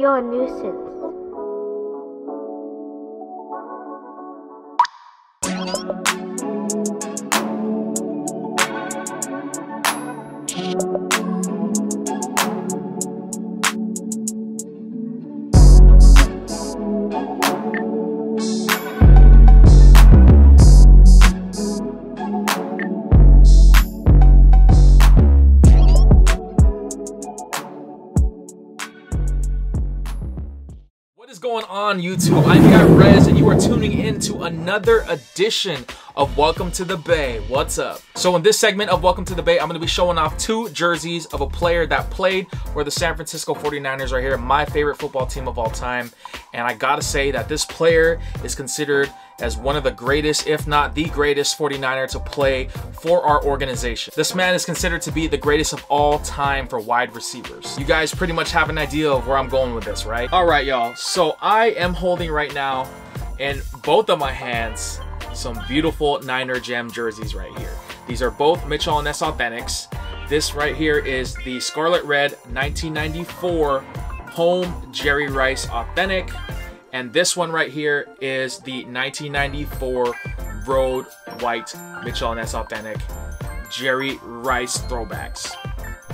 You're a nuisance. What is on YouTube? I'm Got Rez and you are tuning in to another edition of Welcome to the Bay. What's up? So in this segment of Welcome to the Bay, I'm going to be showing off two jerseys of a player that played for the San Francisco 49ers right here, my favorite football team of all time. And I got to say that this player is considered as one of the greatest, if not the greatest 49er to play for our organization. This man is considered to be the greatest of all time for wide receivers. You guys pretty much have an idea of where I'm going with this, right? All right, y'all. So I am holding right now in both of my hands some beautiful Niner Gem jerseys right here. These are both Mitchell and Ness Authentics. This right here is the Scarlet Red 1994 Home Jerry Rice Authentic. And this one right here is the 1994 Road White Mitchell and Ness Authentic Jerry Rice Throwbacks.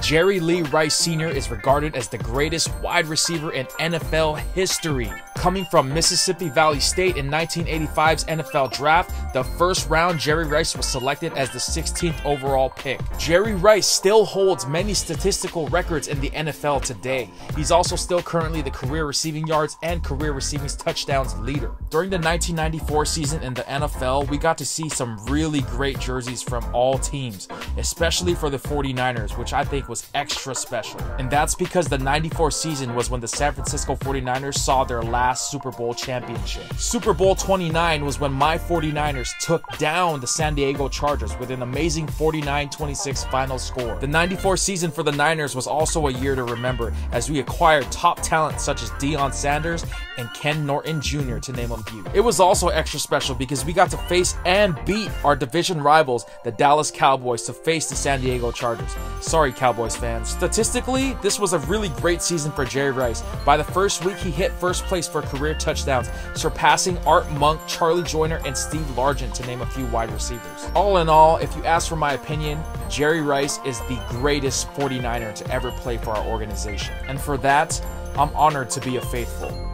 Jerry Lee Rice Sr. is regarded as the greatest wide receiver in NFL history. Coming from Mississippi Valley State in 1985's NFL Draft, the first round Jerry Rice was selected as the 16th overall pick. Jerry Rice still holds many statistical records in the NFL today. He's also still currently the career receiving yards and career receiving touchdowns leader. During the 1994 season in the NFL, we got to see some really great jerseys from all teams, especially for the 49ers, which I think was extra special. And that's because the 94 season was when the San Francisco 49ers saw their last Super Bowl championship. Super Bowl 29 was when my 49ers took down the San Diego Chargers with an amazing 49-26 final score. The 94 season for the Niners was also a year to remember as we acquired top talent such as Deion Sanders and Ken Norton Jr. to name a few. It was also extra special because we got to face and beat our division rivals, the Dallas Cowboys, to face the San Diego Chargers. Sorry, Cowboys fans. Statistically, this was a really great season for Jerry Rice. By the first week, he hit first place for career touchdowns, surpassing Art Monk, Charlie Joiner, and Steve Largent, to name a few wide receivers. All in all, if you ask for my opinion, Jerry Rice is the greatest 49er to ever play for our organization. And for that, I'm honored to be a faithful.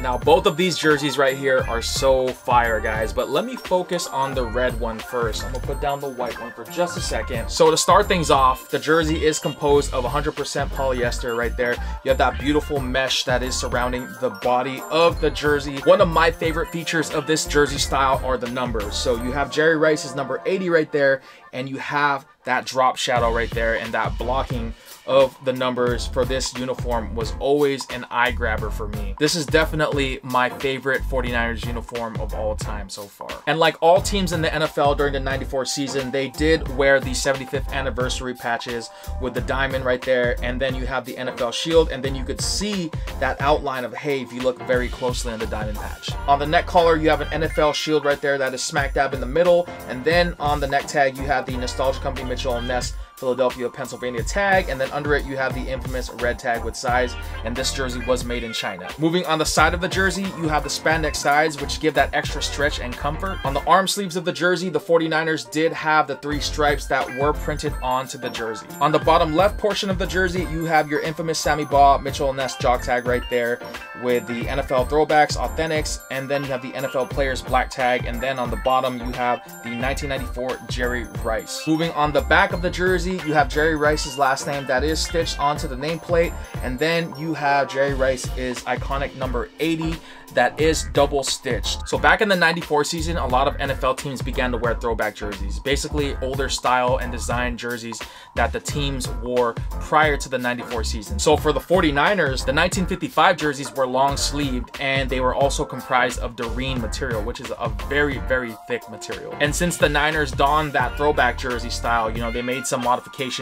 Now, both of these jerseys right here are so fire, guys, but let me focus on the red one first. I'm gonna put down the white one for just a second. So to start things off, the jersey is composed of 100% polyester right there. You have that beautiful mesh that is surrounding the body of the jersey. One of my favorite features of this jersey style are the numbers. So you have Jerry Rice's number 80 right there, and you have that drop shadow right there and that blocking of the numbers for this uniform was always an eye grabber for me. This is definitely my favorite 49ers uniform of all time so far. And like all teams in the NFL during the 94 season, they did wear the 75th anniversary patches with the diamond right there. And then you have the NFL shield. And then you could see that outline of, hey, if you look very closely on the diamond patch. On the neck collar, you have an NFL shield right there that is smack dab in the middle. And then on the neck tag, you have the Nostalgia Company Mitchell and Ness Philadelphia, Pennsylvania tag, and then under it you have the infamous red tag with size, and this jersey was made in China. Moving on the side of the jersey, you have the spandex sides, which give that extra stretch and comfort. On the arm sleeves of the jersey, the 49ers did have the three stripes that were printed onto the jersey. On the bottom left portion of the jersey, you have your infamous Sammy Baugh, Mitchell Ness jock tag right there with the NFL throwbacks, authentics, and then you have the NFL players black tag, and then on the bottom you have the 1994 Jerry Rice. Moving on the back of the jersey, you have Jerry Rice's last name that is stitched onto the nameplate, and then you have Jerry Rice is iconic number 80 that is double stitched. So back in the 94 season, a lot of NFL teams began to wear throwback jerseys, basically older style and design jerseys that the teams wore prior to the 94 season. So for the 49ers, the 1955 jerseys were long sleeved and they were also comprised of Durene material, which is a very, very thick material. And since the Niners donned that throwback jersey style, you know, they made some.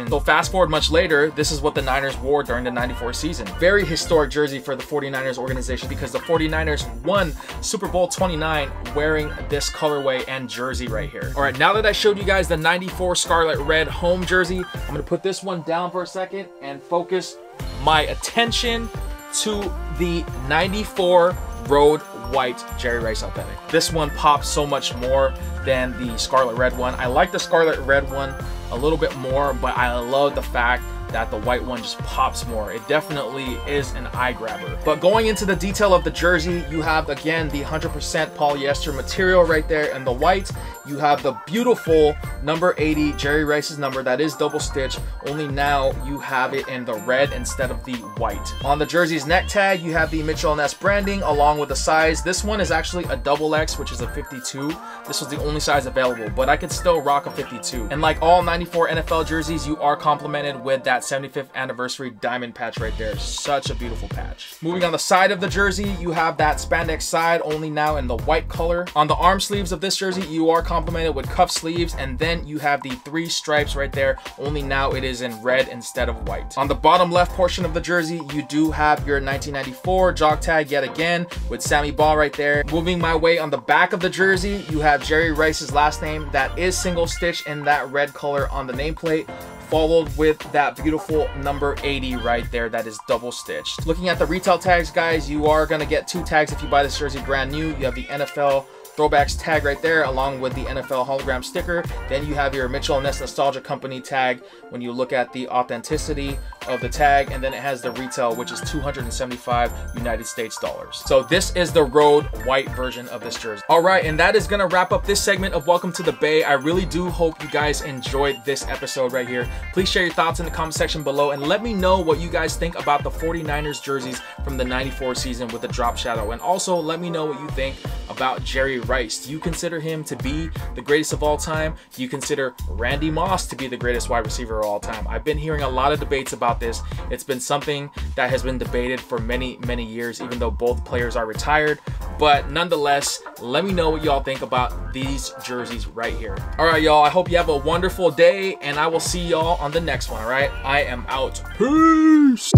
So fast forward much later, this is what the Niners wore during the 94 season. Very historic jersey for the 49ers organization because the 49ers won Super Bowl 29 wearing this colorway and jersey right here. All right, now that I showed you guys the 94 Scarlet Red home jersey, I'm gonna put this one down for a second and focus my attention to the 94 Road White Jerry Rice Authentic. This one pops so much more than the Scarlet Red one. I like the Scarlet Red one a little bit more, but I love the fact that the white one just pops more. It definitely is an eye grabber. But going into the detail of the jersey, you have again the 100% polyester material right there and the white. You have the beautiful number 80, Jerry Rice's number, that is double stitch, only now you have it in the red instead of the white. On the jersey's neck tag, you have the Mitchell & Ness branding along with the size. This one is actually a double X, which is a 52. This was the only size available, but I could still rock a 52. And like all 94 NFL jerseys, you are complemented with that 75th anniversary diamond patch right there. Such a beautiful patch. Moving on the side of the jersey, you have that spandex side only now in the white color. On the arm sleeves of this jersey, you are complemented with cuff sleeves and then you have the three stripes right there. Only now it is in red instead of white. On the bottom left portion of the jersey, you do have your 1994 jock tag yet again with Sammy Baugh right there. Moving my way on the back of the jersey, you have Jerry Rice's last name that is single stitch in that red color on the nameplate followed with that beautiful number 80 right there that is double stitched. Looking at the retail tags, guys, you are going to get two tags if you buy this jersey brand new. You have the NFL throwbacks tag right there along with the NFL hologram sticker. Then you have your Mitchell & Ness Nostalgia Company tag when you look at the authenticity of the tag and then it has the retail which is 275 United States dollars. So this is the road white version of this jersey. All right, and that is gonna wrap up this segment of Welcome to the Bay. I really do hope you guys enjoyed this episode right here. Please share your thoughts in the comment section below and let me know what you guys think about the 49ers jerseys from the 94 season with the drop shadow. And also let me know what you think about Jerry Rice. Do you consider him to be the greatest of all time? Do you consider Randy Moss to be the greatest wide receiver of all time? I've been hearing a lot of debates about this. It's been something that has been debated for many, many years, even though both players are retired. But nonetheless, let me know what y'all think about these jerseys right here. All right, y'all. I hope you have a wonderful day, and I will see y'all on the next one. All right. I am out. Peace.